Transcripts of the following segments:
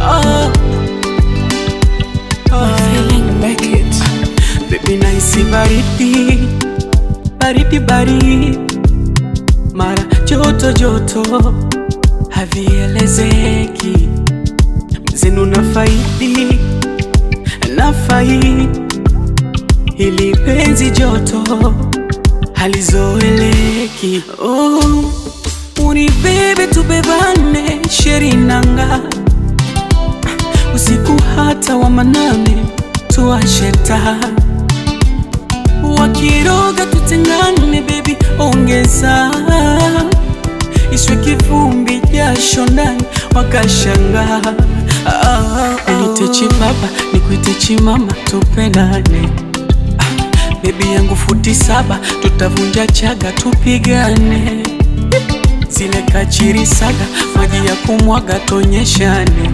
oh, oh. Make it. Baby naisi baridi. Baridi baridi. Mara joto joto. Havielezeki. Mzenu na faidi. Na ili penzi joto. Halizoeleki. Oh, unibebe tubebane. Sherinanga hata wa manane tuashe taa. Wakiroga tutengane bebi ongeza. Iswe kivumbi jasho ndani wakashanga. Nite baba nikuitechi chimama tupendane Ah, bebi yangu futi saba tutavunja chaga tupigane. Zile kachiri saga maji ya kumwaga tonyeshane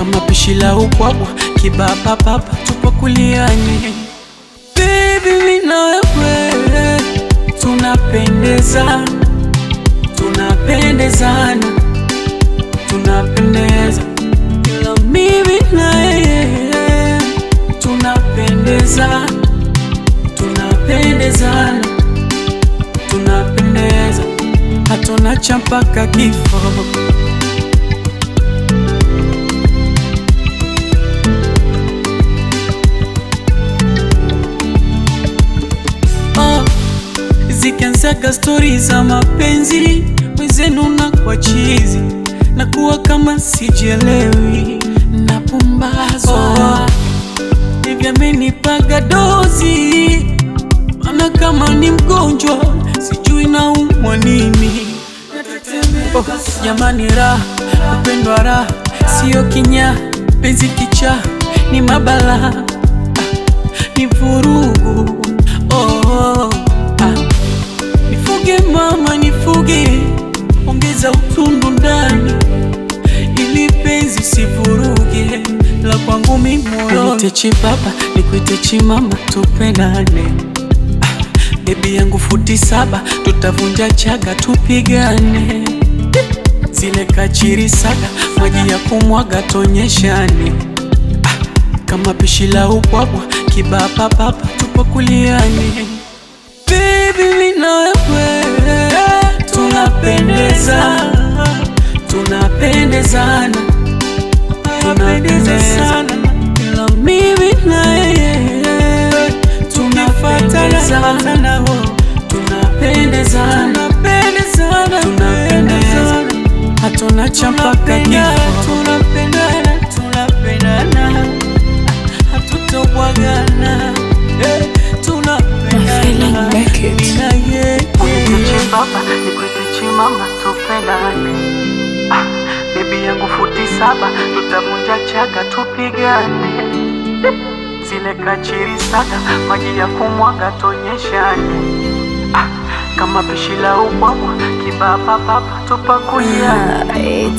kama pishi la ubwabwa kibaba baba tupakuliane Baby mimi na wewe tunapendeza tunapendezana. Tunapendeza. Ila mimi na yeye tunapendeza tunapendezana. Tunapendeza. Hatuna cha mpaka kifo zikianzaga stori za mapenzi wezenu na kwa chizi na kuwa kama sijielewi napumbazwa oh, hivi amenipaga dozi mana kama ni mgonjwa sijui na umwa nini. Oh, jamani raha upendwa raha sio kinya penzi kicha ni mabala ni vurugu mama, nifuge, ongeza utundu ndani, ili penzi sivuruge la kwangu mimi moyoni. Nite chibaba, nikuite chimama, tupendane. Bebi yangu futi saba, tutavunja chaga, tupigane. Zile kachiri saga, maji ya kumwaga, tonyeshane. Kama pishi la ubwabwa, kibapapapa tupo tupakuliane. Tunapendezana, tunapendezana, ila mimi na yeye tunafatana, tunapendezana, hatuna cha mpaka tunapendana, tunapendana, hatutobwagana, saba tutavunja chaga tupigane, zile kachiri saga maji ya kumwaga tonyeshane, ah, kama pishi la ubwabwa tupakuyan tupakuliane.